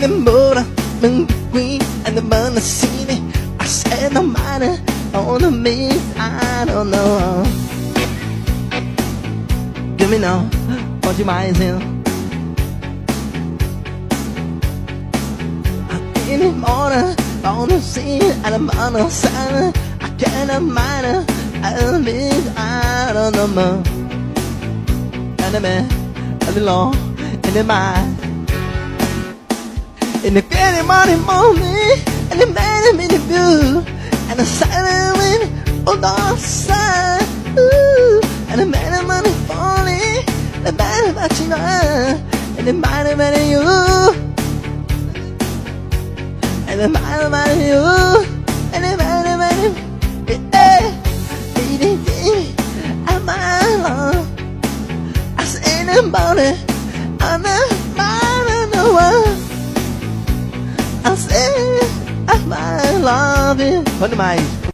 the motor, the green and the money city. I said no matter on me, I don't know. Give me now, what you mind in? In the morning, on the scene and I'm on the side. I can't mind it. I mean, I don't know more. And the law, and the mind. In the early morning morning, and the man in the blue, and the silent wind on the side. Ooh, and the man in money falling, the man about you, and the man about you, and the man about you, and the man about you, yeah, I'm my love. I say in the morning, eh, eh, eh, I'm the man in the world. My love you. Quanto mais?